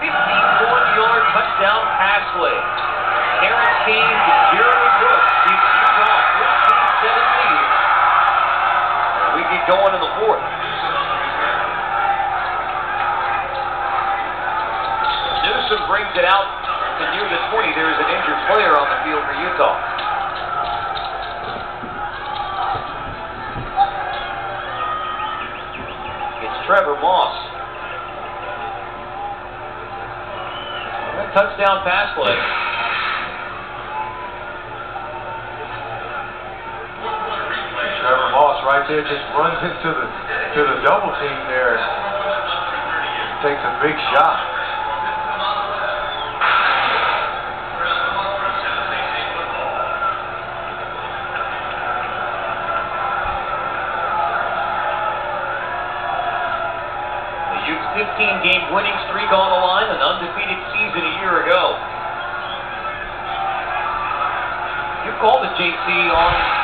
51-yard touchdown pass play. Terrance Cain to Jereme Brooks keeps Utah 13-7 lead. We get going in the fourth. Newsom brings it out to near the 20. There is an injured player on the field for Utah. It's Trevor Moss. A touchdown pass play. Trevor Moss right there just runs into the to the double team there. Takes a big shot. The Utes 15 game winning streak on the line, an undefeated season called it, JC, on